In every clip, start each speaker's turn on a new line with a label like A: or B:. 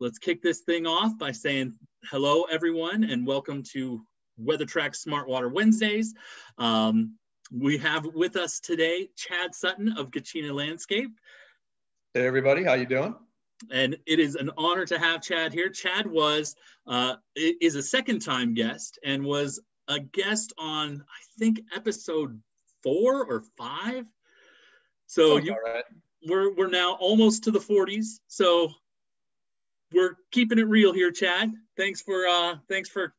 A: let's kick this thing off by saying hello, everyone, and welcome to WeatherTrack Smart Water Wednesdays. Um, we have with us today Chad Sutton of Gachina Landscape.
B: Hey, everybody, how you doing?
A: And it is an honor to have Chad here. Chad was uh, is a second time guest and was a guest on I think episode four or five. So you, right. we're we're now almost to the 40s. So we're keeping it real here, Chad. Thanks for uh, thanks for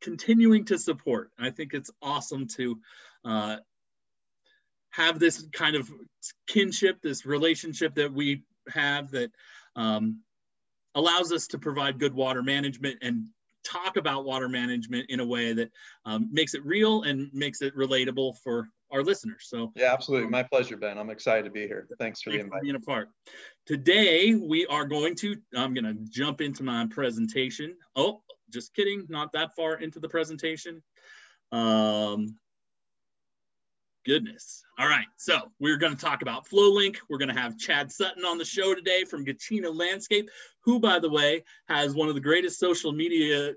A: continuing to support. I think it's awesome to uh, have this kind of kinship, this relationship that we have that um, allows us to provide good water management and talk about water management in a way that um, makes it real and makes it relatable for our listeners. So
B: yeah, absolutely. My pleasure, Ben. I'm excited to be here. Thanks for the invite.
A: being a part. Today we are going to, I'm going to jump into my presentation. Oh, just kidding. Not that far into the presentation. Um, goodness. All right. So we're going to talk about FlowLink. We're going to have Chad Sutton on the show today from Gachina Landscape, who, by the way, has one of the greatest social media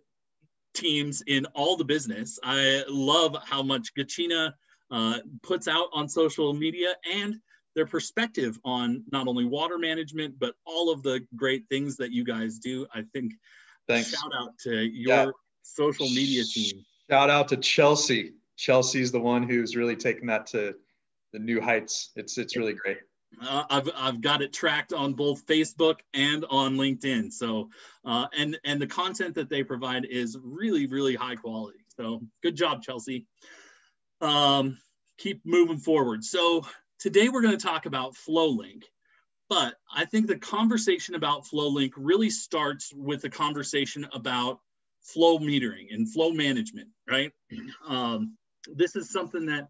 A: teams in all the business. I love how much Gachina uh, puts out on social media and their perspective on not only water management, but all of the great things that you guys do. I think
B: Thanks.
A: shout out to your yeah. social media team.
B: Shout out to Chelsea. Chelsea's the one who's really taken that to the new heights. It's it's really great.
A: Uh, I've, I've got it tracked on both Facebook and on LinkedIn. So, uh, and and the content that they provide is really really high quality. So, good job, Chelsea. Um, keep moving forward. So today we're going to talk about FlowLink, but I think the conversation about FlowLink really starts with a conversation about flow metering and flow management, right? Um, this is something that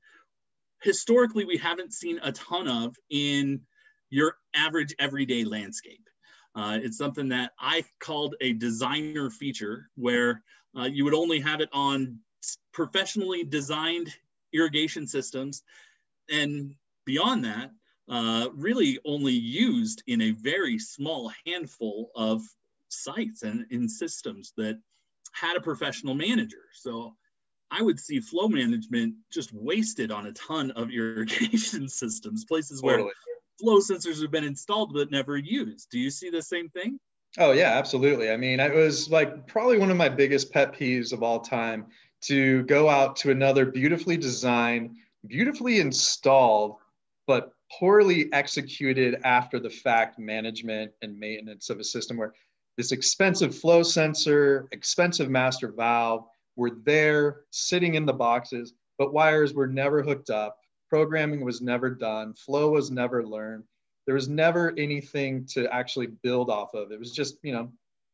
A: historically we haven't seen a ton of in your average everyday landscape. Uh, it's something that I called a designer feature where uh, you would only have it on professionally designed irrigation systems. And beyond that, uh, really only used in a very small handful of sites and in systems that had a professional manager. So I would see flow management just wasted on a ton of irrigation systems, places totally. where flow sensors have been installed but never used. Do you see the same thing?
B: Oh yeah, absolutely. I mean, it was like probably one of my biggest pet peeves of all time to go out to another beautifully designed, beautifully installed, but poorly executed after the fact management and maintenance of a system where this expensive flow sensor, expensive master valve were there sitting in the boxes, but wires were never hooked up. Programming was never done. Flow was never learned. There was never anything to actually build off of. It was just, you know,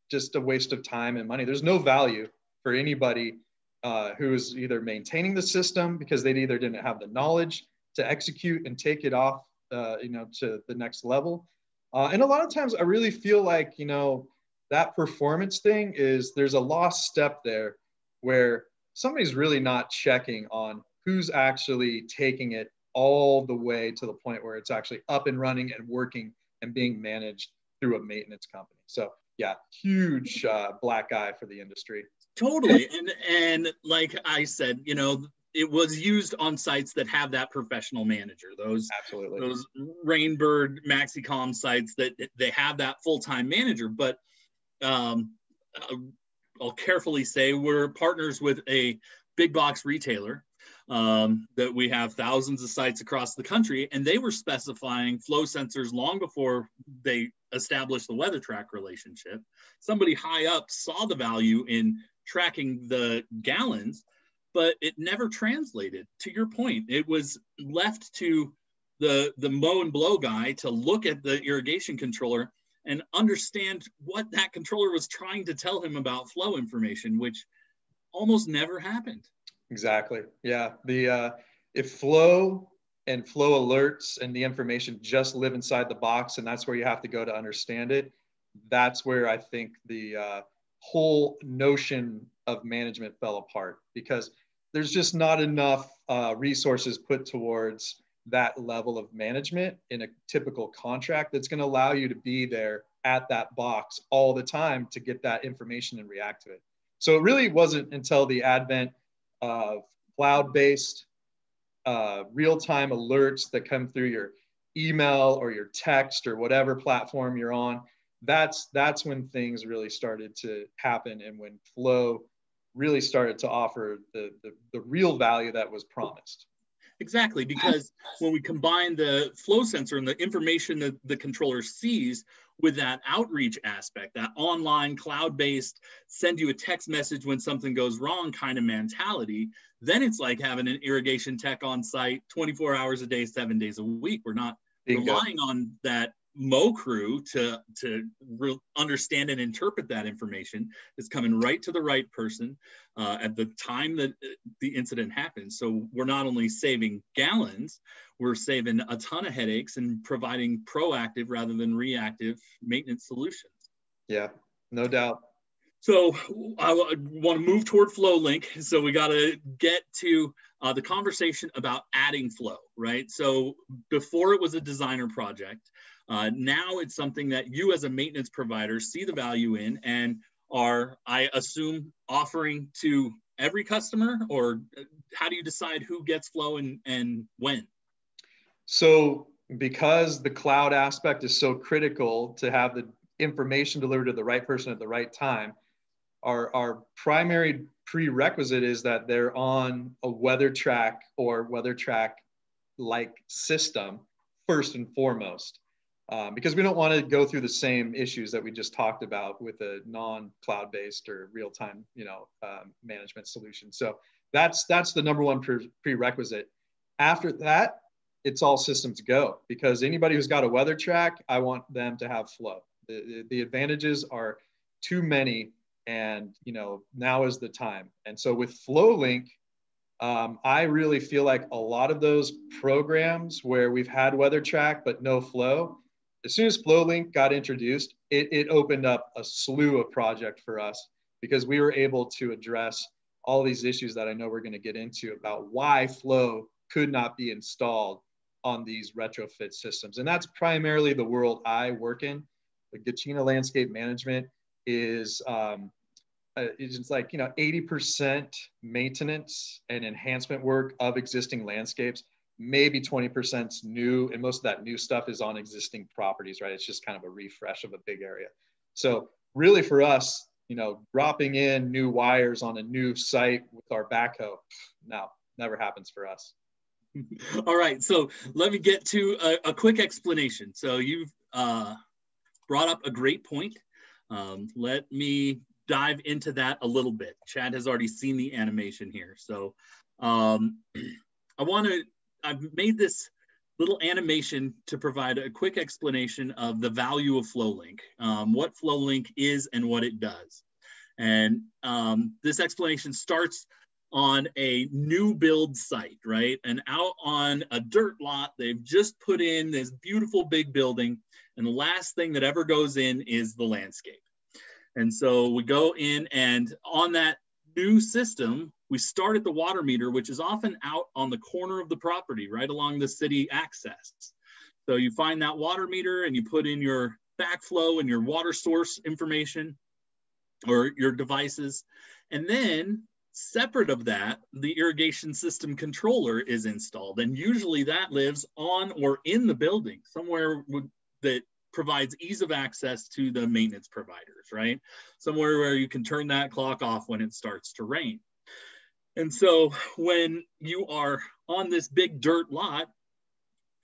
B: just a waste of time and money. There's no value for anybody uh, who's either maintaining the system because they either didn't have the knowledge to execute and take it off, uh, you know, to the next level. Uh, and a lot of times, I really feel like you know that performance thing is there's a lost step there where somebody's really not checking on who's actually taking it all the way to the point where it's actually up and running and working and being managed through a maintenance company. So yeah, huge uh, black eye for the industry
A: totally. And and like i said you know it was used on sites that have that professional manager those
B: absolutely.
A: those rainbird maxicom sites that they have that full-time manager. But um, i'll carefully say we're partners with a big box retailer um, that we have thousands of sites across the country. And they were specifying flow sensors long before they established the WeatherTrack relationship. Somebody high up saw the value in tracking the gallons, but it never translated. To your point, it was left to the the mow and blow guy to look at the irrigation controller and understand what that controller was trying to tell him about flow information, which almost never happened.
B: Exactly. Yeah. The uh, if flow and flow alerts and the information just live inside the box, and that's where you have to go to understand it. That's where I think the uh, whole notion of management fell apart because there's just not enough uh, resources put towards that level of management in a typical contract that's going to allow you to be there at that box all the time to get that information and react to it. So it really wasn't until the advent of cloud-based uh, real-time alerts that come through your email or your text or whatever platform you're on. That's that's when things really started to happen and when flow really started to offer the, the, the real value that was promised.
A: Exactly, because when we combine the flow sensor and the information that the controller sees with that outreach aspect, that online cloud-based send you a text message when something goes wrong kind of mentality, then it's like having an irrigation tech on site 24 hours a day, seven days a week. We're not relying on that mow crew to to re- understand and interpret that information is coming right to the right person uh, at the time that uh, the incident happens. So we're not only saving gallons, we're saving a ton of headaches and providing proactive rather than reactive maintenance solutions.
B: Yeah, no doubt.
A: So I want to move toward flow link. So we got to get to uh, the conversation about adding flow, right? So before it was a designer project, uh, now it's something that you as a maintenance provider see the value in and are, I assume, offering to every customer or how do you decide who gets flow and, and when?
B: So because the cloud aspect is so critical to have the information delivered to the right person at the right time, our, our primary prerequisite is that they're on a weather track or weather track like system first and foremost um, because we don't want to go through the same issues that we just talked about with a non-cloud based or real-time you know um, management solution. So that's that's the number one pre- prerequisite. After that it's all systems go because anybody who's got a weather track, i want them to have flow. The, the, advantages are too many and you know now is the time. And so with flowlink um, i really feel like a lot of those programs where we've had WeatherTrack but no flow as soon as FlowLink got introduced, it, it opened up a slew of project for us because we were able to address all these issues that I know we're going to get into about why Flow could not be installed on these retrofit systems. And that's primarily the world I work in. The Gachina Landscape Management is um, uh, it's like you know 80% maintenance and enhancement work of existing landscapes maybe 20% is new and most of that new stuff is on existing properties right? It's just kind of a refresh of a big area. So really for us you know dropping in new wires on a new site with our backhoe no never happens for us.
A: All right so let me get to a, a quick explanation. So you've uh, brought up a great point. Um, let me dive into that a little bit. Chad has already seen the animation here. So um, i want to I've made this little animation to provide a quick explanation of the value of FlowLink, um, what FlowLink is and what it does. And um, this explanation starts on a new build site, right? And out on a dirt lot, they've just put in this beautiful big building. And the last thing that ever goes in is the landscape. And so we go in and on that new system, we start at the water meter, which is often out on the corner of the property, right along the city access. So you find that water meter and you put in your backflow and your water source information or your devices. And then separate of that, the irrigation system controller is installed. And usually that lives on or in the building, somewhere that provides ease of access to the maintenance providers, right? Somewhere where you can turn that clock off when it starts to rain. And so when you are on this big dirt lot,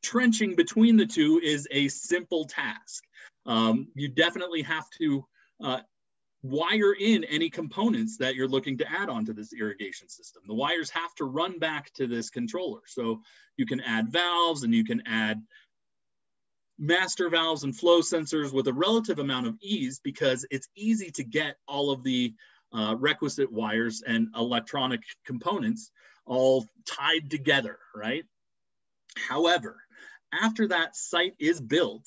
A: trenching between the two is a simple task. Um, you definitely have to uh, wire in any components that you're looking to add onto this irrigation system. The wires have to run back to this controller. So you can add valves and you can add master valves and flow sensors with a relative amount of ease because it's easy to get all of the uh, requisite wires and electronic components all tied together, right? However, after that site is built,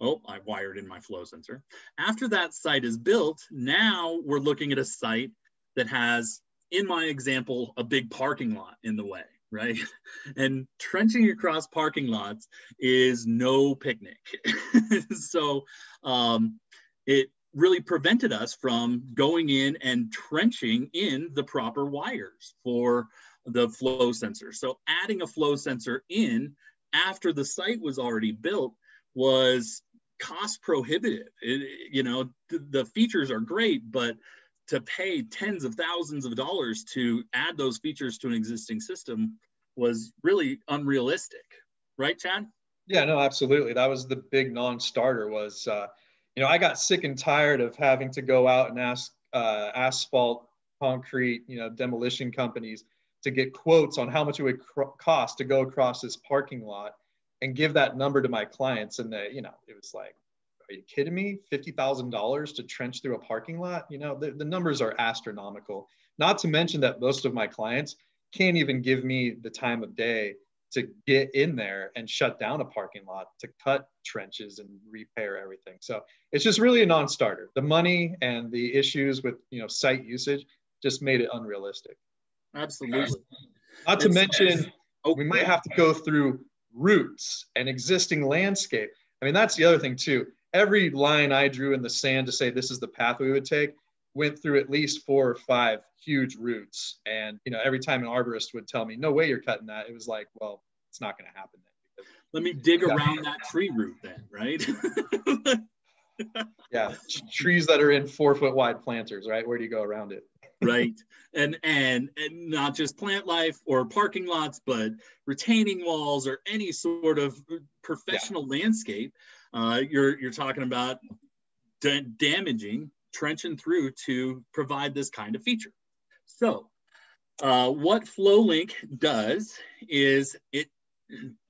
A: oh, I wired in my flow sensor. After that site is built, now we're looking at a site that has, in my example, a big parking lot in the way right? And trenching across parking lots is no picnic. so um, it really prevented us from going in and trenching in the proper wires for the flow sensor. So adding a flow sensor in after the site was already built was cost prohibitive. It, you know, th- the features are great, but to pay tens of thousands of dollars to add those features to an existing system was really unrealistic, right, Chad?
B: Yeah, no, absolutely. That was the big non-starter. Was uh, you know I got sick and tired of having to go out and ask uh, asphalt, concrete, you know, demolition companies to get quotes on how much it would cost to go across this parking lot and give that number to my clients, and they, you know, it was like are you kidding me? $50,000 to trench through a parking lot? You know, the, the numbers are astronomical. Not to mention that most of my clients can't even give me the time of day to get in there and shut down a parking lot to cut trenches and repair everything. So it's just really a non-starter. The money and the issues with you know site usage just made it unrealistic.
A: Absolutely.
B: Not to mention oh, we might have to go through roots and existing landscape. I mean that's the other thing too every line I drew in the sand to say this is the path we would take went through at least four or five huge roots. And you know, every time an arborist would tell me, "No way, you're cutting that," it was like, "Well, it's not going to happen then."
A: Let me dig around that tree root then, right?
B: yeah, trees that are in four foot wide planters, right? Where do you go around it?
A: right and and and not just plant life or parking lots but retaining walls or any sort of professional yeah. landscape uh, you're you're talking about da- damaging trenching through to provide this kind of feature. So uh, what FlowLink does is it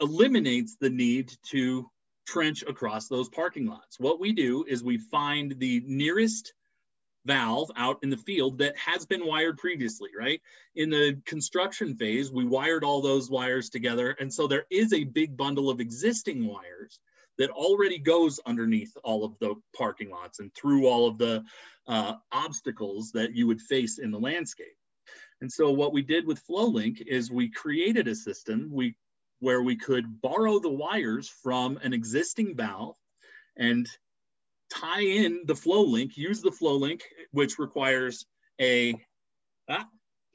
A: eliminates the need to trench across those parking lots. What we do is we find the nearest valve out in the field that has been wired previously, right? In the construction phase, we wired all those wires together. And so there is a big bundle of existing wires that already goes underneath all of the parking lots and through all of the uh, obstacles that you would face in the landscape. And so what we did with FlowLink is we created a system we, where we could borrow the wires from an existing valve and tie in the FlowLink, use the FlowLink, which requires a, ah,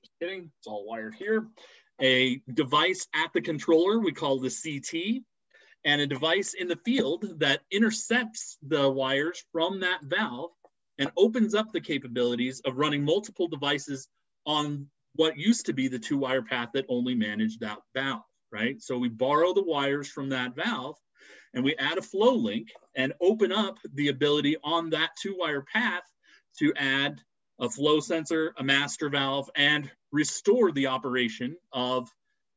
A: just kidding, it's all wired here, a device at the controller we call the CT, and a device in the field that intercepts the wires from that valve and opens up the capabilities of running multiple devices on what used to be the two wire path that only managed that valve, right? So we borrow the wires from that valve and we add a flow link and open up the ability on that two wire path to add a flow sensor, a master valve, and restore the operation of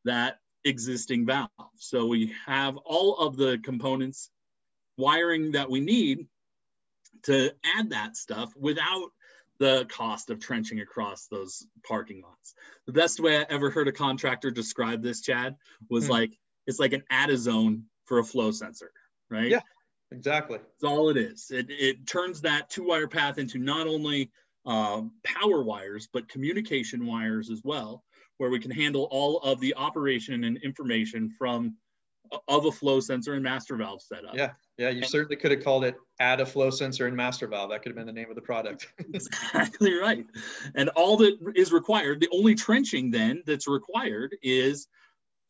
A: that existing valve. So we have all of the components wiring that we need to add that stuff without the cost of trenching across those parking lots. The best way I ever heard a contractor describe this, Chad, was mm. like it's like an add a zone for a flow sensor, right?
B: Yeah, exactly.
A: That's all it is. It, it turns that two wire path into not only uh, power wires, but communication wires as well where we can handle all of the operation and information from uh, of a flow sensor and master valve setup.
B: Yeah, yeah, you and, certainly could have called it add a flow sensor and master valve. That could have been the name of the product.
A: exactly right. And all that is required, the only trenching then that's required is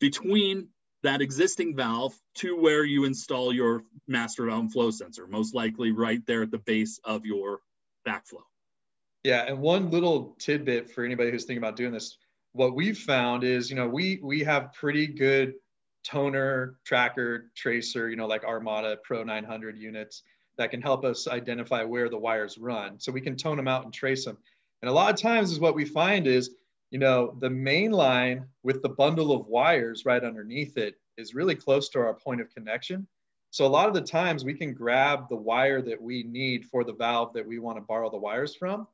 A: between that existing valve to where you install your master valve flow sensor, most likely right there at the base of your backflow.
B: Yeah, and one little tidbit for anybody who's thinking about doing this, what we've found is, you know, we we have pretty good toner, tracker, tracer, you know, like Armada Pro 900 units that can help us identify where the wires run. So we can tone them out and trace them. And a lot of times is what we find is, you know, the main line with the bundle of wires right underneath it is really close to our point of connection. So a lot of the times we can grab the wire that we need for the valve that we want to borrow the wires from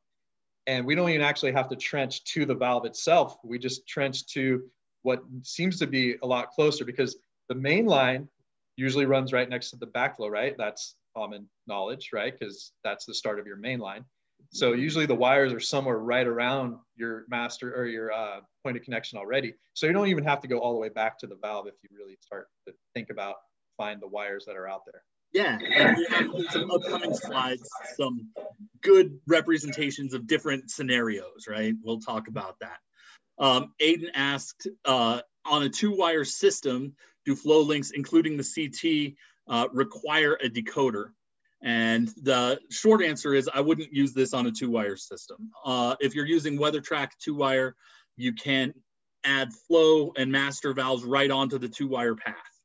B: and we don't even actually have to trench to the valve itself. We just trench to what seems to be a lot closer because the main line usually runs right next to the backflow, right? That's common knowledge, right? Because that's the start of your main line. So usually the wires are somewhere right around your master or your uh, point of connection already. So you don't even have to go all the way back to the valve if you really start to think about find the wires that are out there.
A: Yeah, we have some upcoming slides some good representations of different scenarios, right? We'll talk about that. Um, Aiden asked, uh, on a two-wire system, do flow links, including the CT, uh, require a decoder? And the short answer is I wouldn't use this on a two-wire system. Uh, if you're using WeatherTrack two-wire, you can add flow and master valves right onto the two-wire path.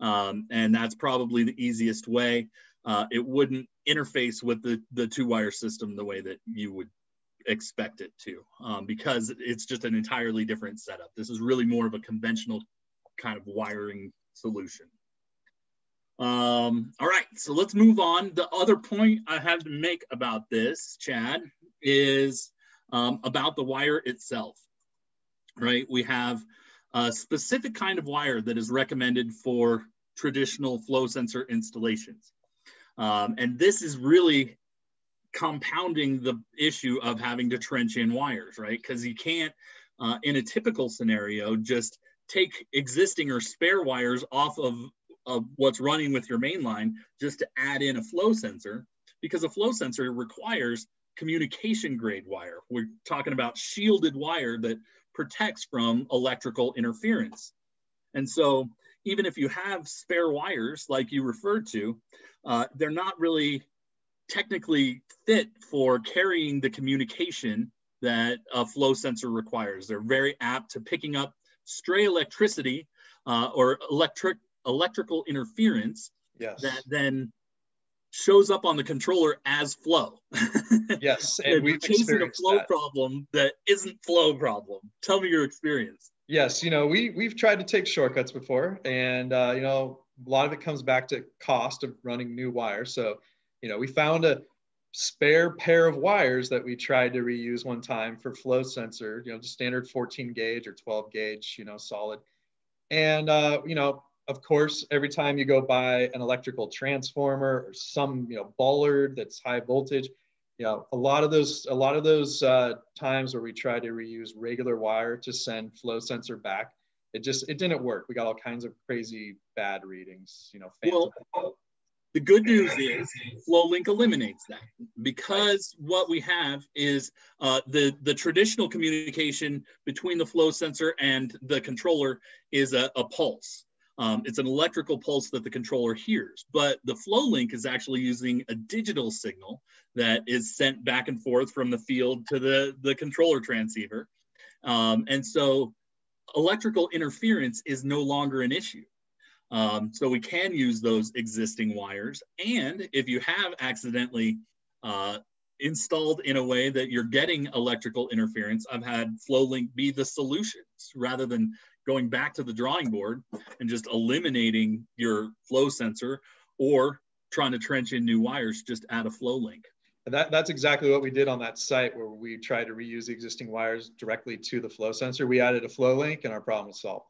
A: Um, and that's probably the easiest way. Uh, it wouldn't interface with the, the two-wire system the way that you would expect it to um, because it's just an entirely different setup. This is really more of a conventional kind of wiring solution. Um, all right, so let's move on. The other point I have to make about this, Chad, is um, about the wire itself, right? We have a specific kind of wire that is recommended for traditional flow sensor installations. Um, and this is really compounding the issue of having to trench in wires, right? Because you can't, uh, in a typical scenario, just take existing or spare wires off of, of what's running with your main line just to add in a flow sensor because a flow sensor requires communication grade wire. We're talking about shielded wire that protects from electrical interference. And so even if you have spare wires like you referred to, uh, they're not really technically fit for carrying the communication that a flow sensor requires. They're very apt to picking up stray electricity uh, or electric electrical interference
B: yes.
A: that then shows up on the controller as flow.
B: yes,
A: and we've chasing a flow that. problem that isn't flow problem. Tell me your experience.
B: Yes, you know we we've tried to take shortcuts before, and uh, you know a lot of it comes back to cost of running new wires. So you know we found a spare pair of wires that we tried to reuse one time for flow sensor, you know, just standard 14 gauge or 12 gauge, you know, solid. And, uh, you know, of course, every time you go buy an electrical transformer or some, you know, bollard that's high voltage, you know, a lot of those, a lot of those uh, times where we try to reuse regular wire to send flow sensor back, it just, it didn't work. We got all kinds of crazy bad readings, you know.
A: Well, the good news is FlowLink eliminates that because what we have is uh, the, the traditional communication between the flow sensor and the controller is a, a pulse. Um, it's an electrical pulse that the controller hears, but the FlowLink is actually using a digital signal that is sent back and forth from the field to the, the controller transceiver. Um, and so electrical interference is no longer an issue. Um, so we can use those existing wires. And if you have accidentally uh, installed in a way that you're getting electrical interference, I've had FlowLink be the solutions rather than going back to the drawing board and just eliminating your flow sensor or trying to trench in new wires, just add a FlowLink.
B: That, that's exactly what we did on that site where we tried to reuse the existing wires directly to the flow sensor. We added a flow link and our problem was solved.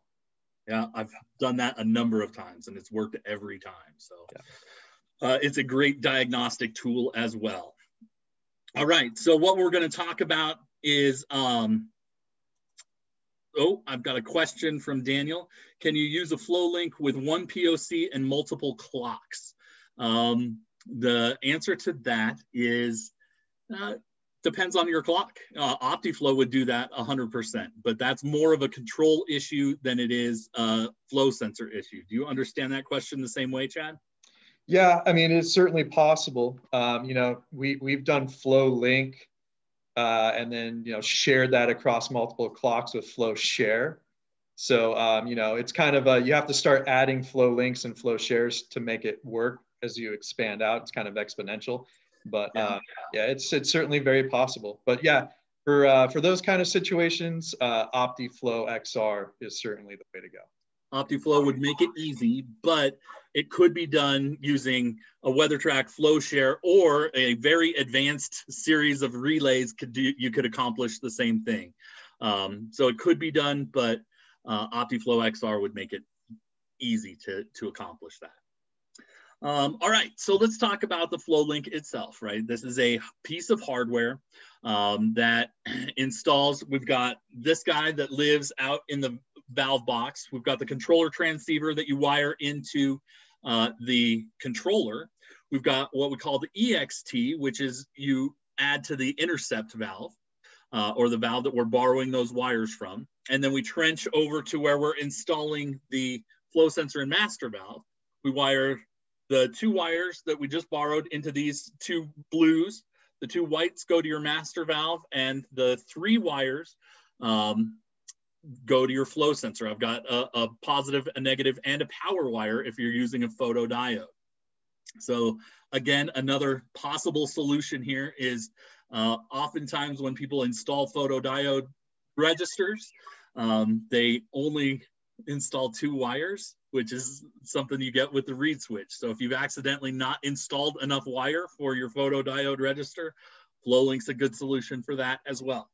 A: Yeah, I've done that a number of times and it's worked every time. So yeah. uh, it's a great diagnostic tool as well. All right, so what we're going to talk about is, um, oh, I've got a question from Daniel. Can you use a flow link with one POC and multiple clocks? Um, the answer to that is uh, depends on your clock. Uh, OptiFlow would do that 100%, but that's more of a control issue than it is a flow sensor issue. Do you understand that question the same way, Chad?
B: Yeah, I mean, it's certainly possible. Um, you know, we, we've done flow link uh, and then, you know, shared that across multiple clocks with flow share. So, um, you know, it's kind of a, you have to start adding flow links and flow shares to make it work as you expand out. It's kind of exponential. But yeah, uh, yeah it's it's certainly very possible. But yeah, for uh, for those kind of situations, uh, OptiFlow XR is certainly the way to go.
A: OptiFlow would make it easy, but it could be done using a WeatherTrack flow share or a very advanced series of relays could do, you could accomplish the same thing. Um, so it could be done, but uh, OptiFlow XR would make it easy to, to accomplish that. Um, all right, so let's talk about the FlowLink itself, right? This is a piece of hardware um, that installs, we've got this guy that lives out in the valve box. We've got the controller transceiver that you wire into uh, the controller. We've got what we call the EXT, which is you add to the intercept valve uh, or the valve that we're borrowing those wires from. And then we trench over to where we're installing the flow sensor and master valve. We wire the two wires that we just borrowed into these two blues. The two whites go to your master valve and the three wires um, go to your flow sensor. I've got a, a positive, a negative, and a power wire if you're using a photodiode. So again, another possible solution here is uh, oftentimes when people install photodiode registers, um, they only install two wires, which is something you get with the reed switch. So if you've accidentally not installed enough wire for your photodiode register, FlowLink's a good solution for that as well.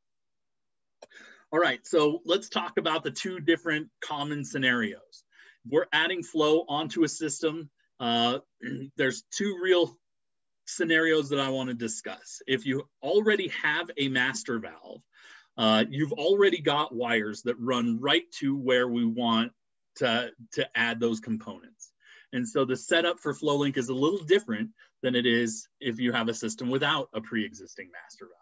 A: All right, so let's talk about the two different common scenarios. We're adding flow onto a system. Uh, there's two real scenarios that I want to discuss. If you already have a master valve, uh, you've already got wires that run right to where we want to, to add those components. And so the setup for FlowLink is a little different than it is if you have a system without a pre-existing master valve.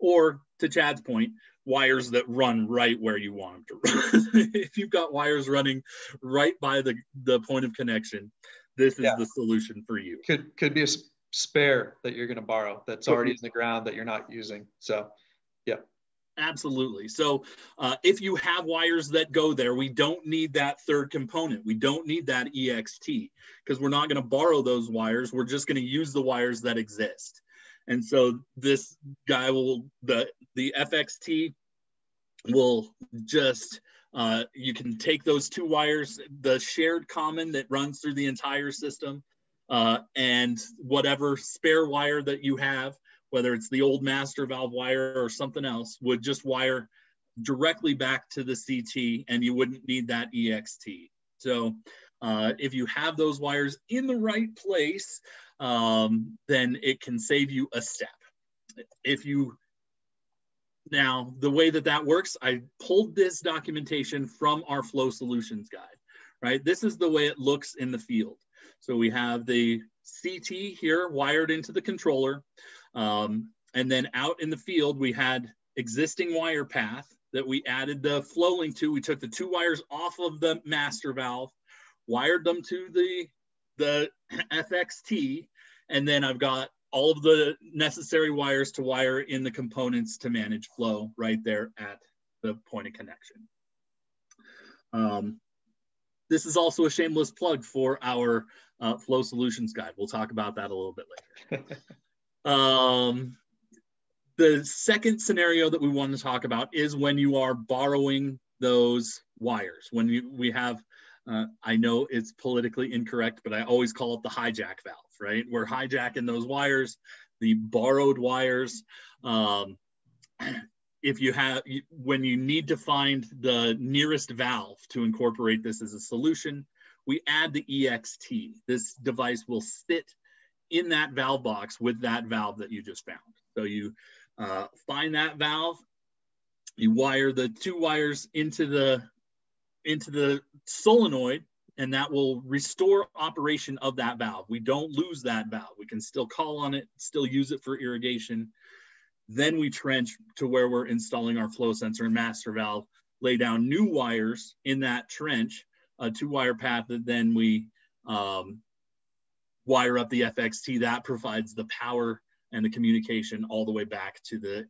A: Or to Chad's point, wires that run right where you want them to run. if you've got wires running right by the, the point of connection, this is yeah. the solution for you.
B: Could could be a spare that you're going to borrow that's already in the ground that you're not using. So, yeah.
A: Absolutely. So, uh, if you have wires that go there, we don't need that third component. We don't need that EXT because we're not going to borrow those wires. We're just going to use the wires that exist. And so this guy will the the FXT will just uh, you can take those two wires, the shared common that runs through the entire system, uh, and whatever spare wire that you have, whether it's the old master valve wire or something else, would just wire directly back to the CT and you wouldn't need that EXT. So uh, if you have those wires in the right place, um, then it can save you a step. If you now, the way that that works, I pulled this documentation from our flow solutions guide, right? This is the way it looks in the field. So we have the CT here wired into the controller. Um, and then out in the field, we had existing wire path that we added the flow link to. We took the two wires off of the master valve, wired them to the, the FXT, and then I've got all of the necessary wires to wire in the components to manage flow right there at the point of connection. Um, this is also a shameless plug for our uh, flow solutions guide. We'll talk about that a little bit later. um, the second scenario that we want to talk about is when you are borrowing those wires. When you, we have, uh, I know it's politically incorrect, but I always call it the hijack valve, right? We're hijacking those wires, the borrowed wires. Um, if you have, when you need to find the nearest valve to incorporate this as a solution, we add the EXT. This device will sit in that valve box with that valve that you just found. So you uh, find that valve, you wire the two wires into the into the solenoid, and that will restore operation of that valve. We don't lose that valve. We can still call on it, still use it for irrigation. Then we trench to where we're installing our flow sensor and master valve, lay down new wires in that trench, a two wire path that then we um, wire up the FXT. That provides the power and the communication all the way back to the,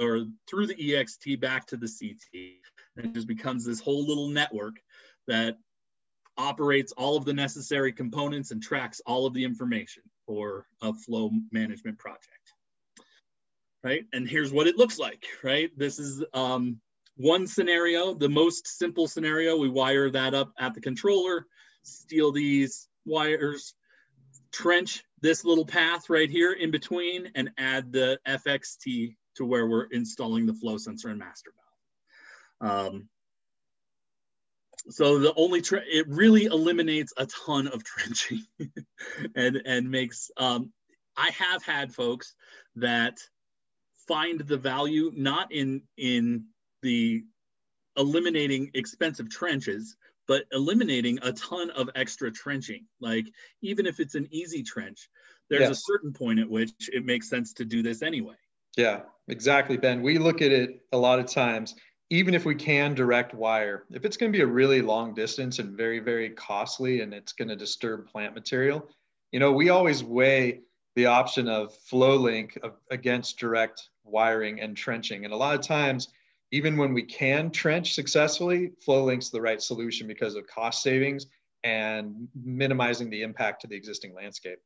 A: or through the EXT back to the CT. And it just becomes this whole little network that operates all of the necessary components and tracks all of the information for a flow management project. Right, and here's what it looks like, right? This is um, one scenario, the most simple scenario, we wire that up at the controller, steal these wires, trench this little path right here in between and add the FXT to where we're installing the flow sensor and master valve. Um, so the only tre- it really eliminates a ton of trenching and and makes um, I have had folks that find the value not in in the eliminating expensive trenches but eliminating a ton of extra trenching. Like even if it's an easy trench there's a certain point at which it makes sense to do this anyway.
B: Yeah exactly ben. We look at it a lot of times even if we can direct wire, if it's going to be a really long distance and very, very costly and it's going to disturb plant material, you know, we always weigh the option of flow link against direct wiring and trenching. And a lot of times, even when we can trench successfully, flow link's the right solution because of cost savings and minimizing the impact to the existing landscape.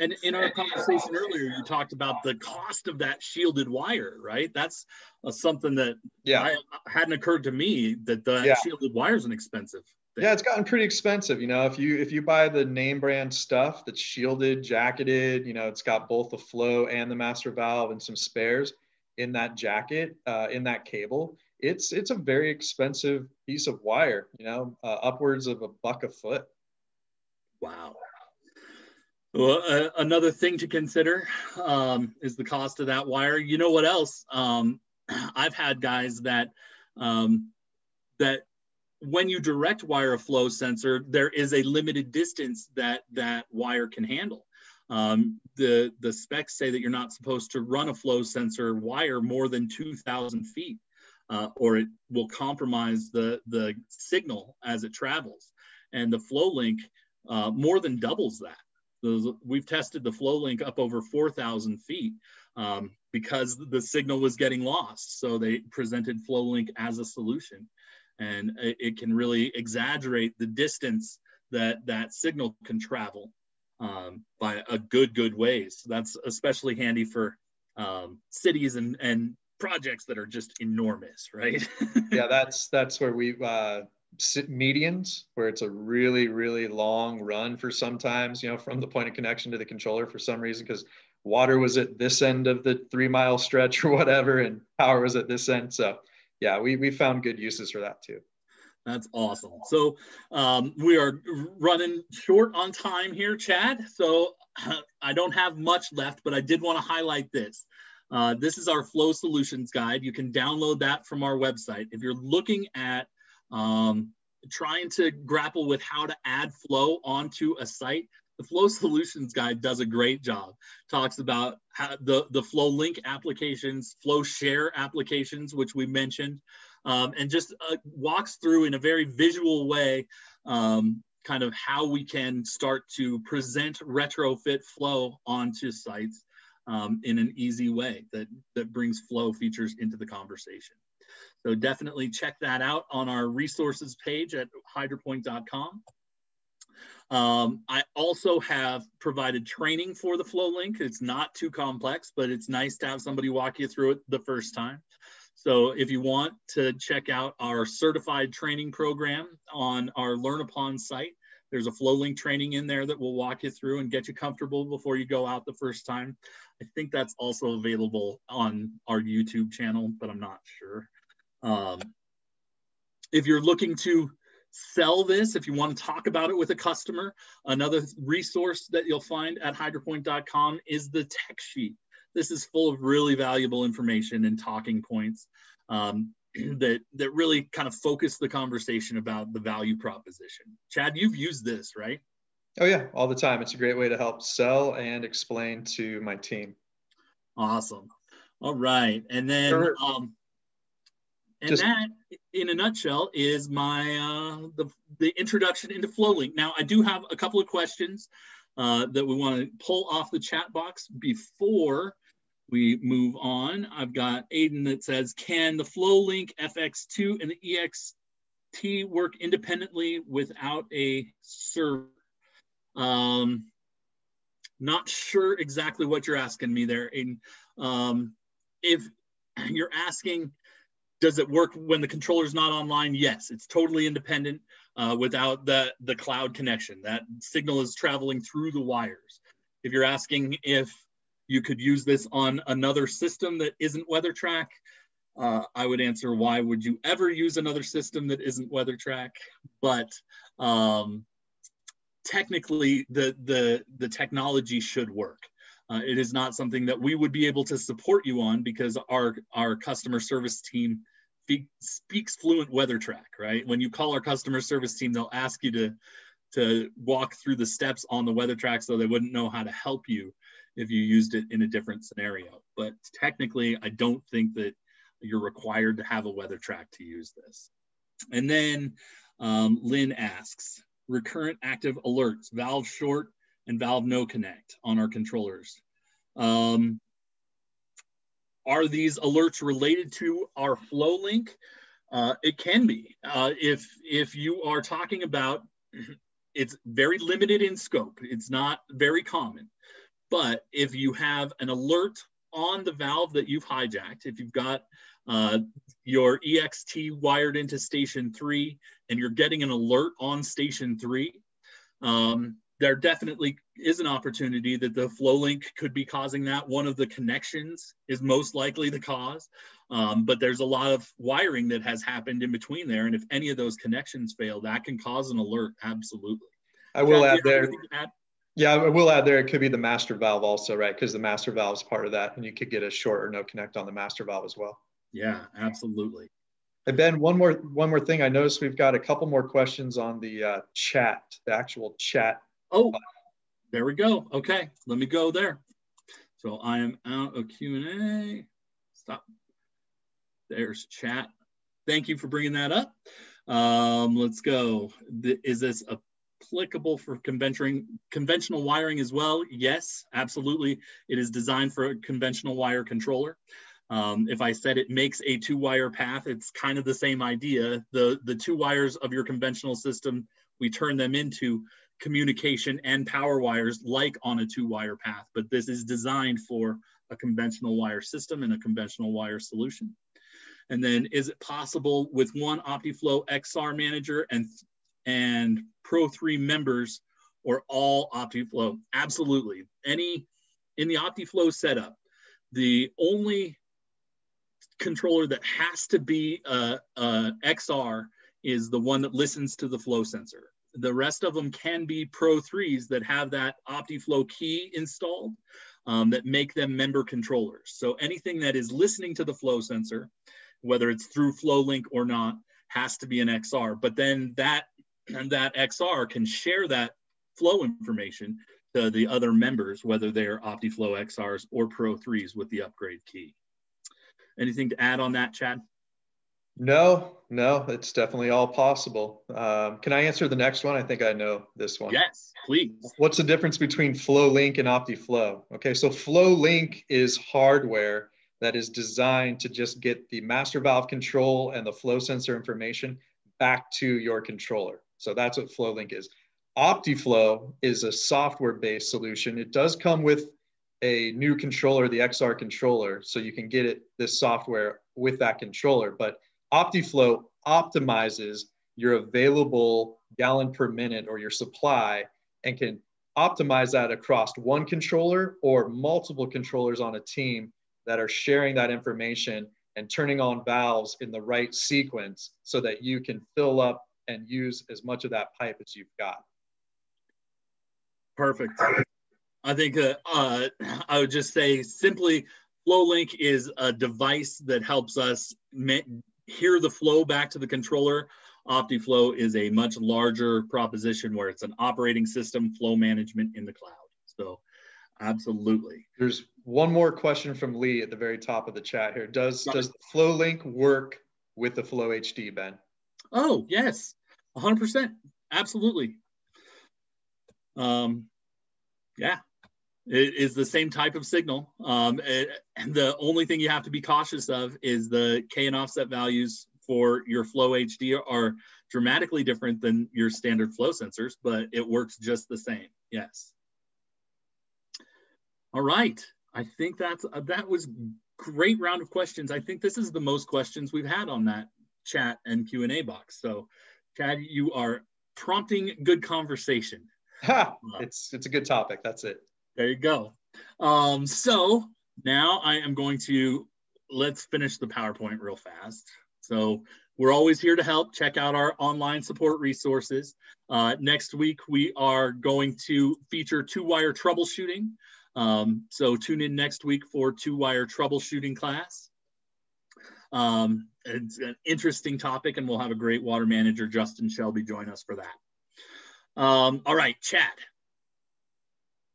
A: And in our conversation earlier, you talked about the cost of that shielded wire, right? That's uh, something that yeah I, hadn't occurred to me that the yeah. shielded wire is an expensive.
B: Thing. Yeah, it's gotten pretty expensive. You know, if you if you buy the name brand stuff that's shielded, jacketed, you know, it's got both the flow and the master valve and some spares in that jacket, uh, in that cable. It's it's a very expensive piece of wire. You know, uh, upwards of a buck a foot.
A: Wow. Well, uh, another thing to consider um, is the cost of that wire. You know what else? Um, I've had guys that um, that when you direct wire a flow sensor, there is a limited distance that that wire can handle. Um, the the specs say that you're not supposed to run a flow sensor wire more than 2,000 feet, uh, or it will compromise the the signal as it travels. And the flow link uh, more than doubles that. Those, we've tested the flow link up over 4,000 feet um, because the signal was getting lost. So they presented flow link as a solution. And it, it can really exaggerate the distance that that signal can travel um, by a good, good ways. So that's especially handy for um, cities and, and projects that are just enormous, right?
B: yeah, that's that's where we uh, medians where it's a really really long run for sometimes you know from the point of connection to the controller for some reason because water was at this end of the three mile stretch or whatever and power was at this end. So yeah we, we found good uses for that too.
A: That's awesome. So um, we are running short on time here chad. So i don't have much left but i did want to highlight this. Uh, this is our flow solutions guide. You can download that from our website. If you're looking at um, trying to grapple with how to add flow onto a site. The Flow Solutions Guide does a great job. Talks about how the, the Flow Link applications, Flow Share applications, which we mentioned, um, and just uh, walks through in a very visual way um, kind of how we can start to present retrofit flow onto sites um, in an easy way that, that brings flow features into the conversation. So definitely check that out on our resources page at hydropoint.com. Um, I also have provided training for the flow link. It's not too complex, but it's nice to have somebody walk you through it the first time. So if you want to check out our certified training program on our LearnUpon site, there's a flow link training in there that will walk you through and get you comfortable before you go out the first time. I think that's also available on our YouTube channel, but I'm not sure. Um, if you're looking to sell this, if you want to talk about it with a customer, another resource that you'll find at hydropoint.com is the tech sheet. This is full of really valuable information and talking points um, that, that really kind of focus the conversation about the value proposition. Chad, you've used this, right?
B: Oh, yeah, all the time. It's a great way to help sell and explain to my team.
A: Awesome. All right. And then, um, and Just, that, in a nutshell, is my uh, the the introduction into FlowLink. Now, I do have a couple of questions uh, that we want to pull off the chat box before we move on. I've got Aiden that says, "Can the FlowLink FXT and the EXT work independently without a server?" Um, not sure exactly what you're asking me there, Aiden. Um, if you're asking does it work when the controller is not online? Yes, it's totally independent uh, without the, the cloud connection. That signal is traveling through the wires. If you're asking if you could use this on another system that isn't WeatherTrack, uh, I would answer, why would you ever use another system that isn't WeatherTrack? But um, technically, the, the, the technology should work. Uh, it is not something that we would be able to support you on because our, our customer service team speaks fluent weather track, right? When you call our customer service team, they'll ask you to, to walk through the steps on the weather track so they wouldn't know how to help you if you used it in a different scenario. But technically, I don't think that you're required to have a weather track to use this. And then um, Lynn asks, recurrent active alerts, valve short and valve no connect on our controllers. Um, are these alerts related to our FlowLink? Uh, it can be. Uh, if, if you are talking about, it's very limited in scope. It's not very common. But if you have an alert on the valve that you've hijacked, if you've got uh, your FXT wired into station three and you're getting an alert on station three, um, there definitely is an opportunity that the FlowLink could be causing that. One of the connections is most likely the cause, um, but there's a lot of wiring that has happened in between there. And if any of those connections fail, that can cause an alert. Absolutely.
B: I will add there. Add? Yeah, I will add there. It could be the master valve also, right? Because the master valve is part of that, and you could get a short or no connect on the master valve as well.
A: Yeah, absolutely.
B: And Ben, one more one more thing. I noticed we've got a couple more questions on the uh, chat, the actual chat.
A: Oh, there we go. Okay, let me go there. So I am out of Q and A. Stop. There's chat. Thank you for bringing that up. Um, let's go. Is this applicable for conventional conventional wiring as well? Yes, absolutely. It is designed for a conventional wire controller. Um, if I said it makes a two wire path, it's kind of the same idea. The, the two wires of your conventional system, we turn them into communication and power wires like on a two wire path, but this is designed for a conventional wire system and a conventional wire solution. And then is it possible with one OptiFlow XR manager and, and Pro 3 members or all OptiFlow? Absolutely. Any, in the OptiFlow setup, the only controller that has to be a, a XR is the one that listens to the flow sensor. The rest of them can be Pro 3s that have that OptiFlow key installed um, that make them member controllers. So anything that is listening to the flow sensor, whether it's through FlowLink or not, has to be an XR. But then that, that XR can share that flow information to the other members, whether they're OptiFlow XRs or Pro 3s with the upgrade key. Anything to add on that, Chad?
B: No, no, it's definitely all possible. Um, can I answer the next one? I think I know this one.
A: Yes, please.
B: What's the difference between FlowLink and OptiFlow? Okay, so FlowLink is hardware that is designed to just get the master valve control and the flow sensor information back to your controller. So that's what FlowLink is. OptiFlow is a software-based solution. It does come with a new controller, the XR controller, so you can get it this software with that controller. But OptiFlow optimizes your available gallon per minute or your supply and can optimize that across one controller or multiple controllers on a team that are sharing that information and turning on valves in the right sequence so that you can fill up and use as much of that pipe as you've got.
A: Perfect. I think uh, uh, I would just say simply FlowLink is a device that helps us hear the flow back to the controller. OptiFlow is a much larger proposition where it's an operating system flow management in the cloud. So absolutely.
B: There's one more question from Lee at the very top of the chat here. Does, does FlowLink work with the Flow HD, Ben?
A: Oh, yes, 100%. Absolutely. Um, yeah, it is the same type of signal. Um, it, and the only thing you have to be cautious of is the K and offset values for your Flow HD are dramatically different than your standard flow sensors, but it works just the same. Yes. All right. I think that's uh, that was great round of questions. I think this is the most questions we've had on that chat and Q and A box. So, Chad, you are prompting good conversation.
B: Ha! It's it's a good topic. That's it.
A: There you go. Um, so now I am going to let's finish the PowerPoint real fast. So we're always here to help. Check out our online support resources. Uh, next week, we are going to feature two-wire troubleshooting. Um, so tune in next week for two-wire troubleshooting class. Um, it's an interesting topic, and we'll have a great water manager, Justin Shelby, join us for that. Um, all right, Chad,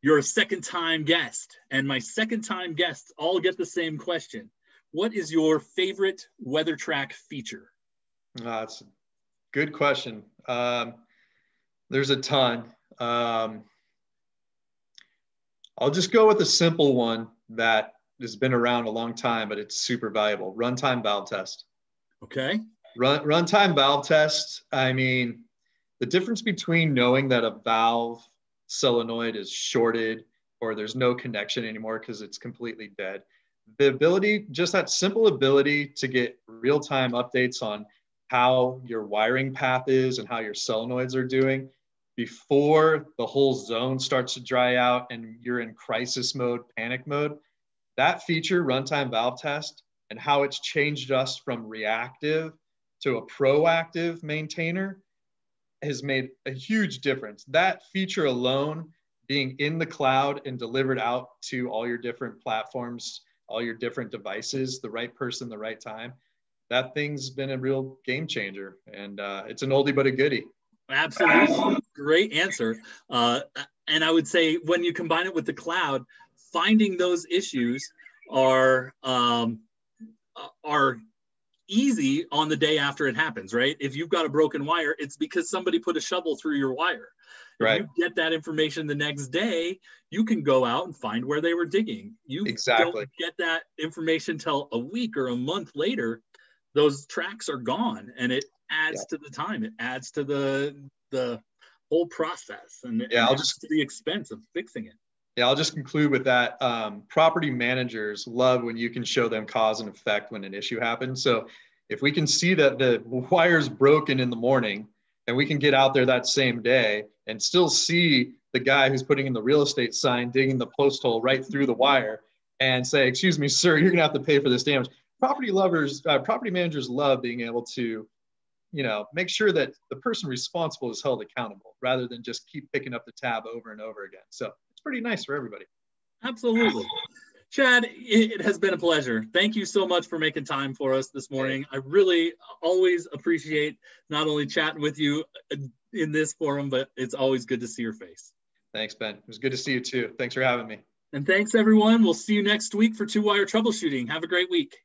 A: you're a second time guest, and my second time guests all get the same question. What is your favorite WeatherTRAK feature?
B: Uh, that's a good question. Um, there's a ton. Um, I'll just go with a simple one that has been around a long time, but it's super valuable. Runtime valve test.
A: Okay.
B: Run runtime valve test. I mean, the difference between knowing that a valve solenoid is shorted or there's no connection anymore because it's completely dead. The ability, just that simple ability to get real-time updates on how your wiring path is and how your solenoids are doing before the whole zone starts to dry out and you're in crisis mode, panic mode, that feature, runtime valve test, and how it's changed us from reactive to a proactive maintainer has made a huge difference. That feature alone being in the cloud and delivered out to all your different platforms, all your different devices, the right person, the right time, that thing's been a real game changer. And uh, it's an oldie but a goodie.
A: Absolutely. Great answer. Uh, and I would say when you combine it with the cloud, finding those issues are um, are easy on the day after it happens, right? If you've got a broken wire, it's because somebody put a shovel through your wire.
B: Right.
A: If you get that information the next day, you can go out and find where they were digging. You
B: exactly.
A: don't get that information till a week or a month later. Those tracks are gone, and it adds yeah. to the time. It adds to the the whole process, and
B: yeah, I'll just
A: the expense of fixing it.
B: Yeah, I'll just conclude with that. Um, property managers love when you can show them cause and effect when an issue happens. So if we can see that the wire's broken in the morning and we can get out there that same day and still see the guy who's putting in the real estate sign digging the post hole right through the wire and say, excuse me, sir, you're gonna have to pay for this damage. Property lovers, uh, property managers love being able to, you know, make sure that the person responsible is held accountable rather than just keep picking up the tab over and over again. So pretty nice for everybody.
A: Absolutely. Chad, it has been a pleasure. Thank you so much for making time for us this morning. I really always appreciate not only chatting with you in this forum, but it's always good to see your face.
B: Thanks, Ben. It was good to see you too. Thanks for having me.
A: And thanks, everyone. We'll see you next week for Two Wire Troubleshooting. Have a great week.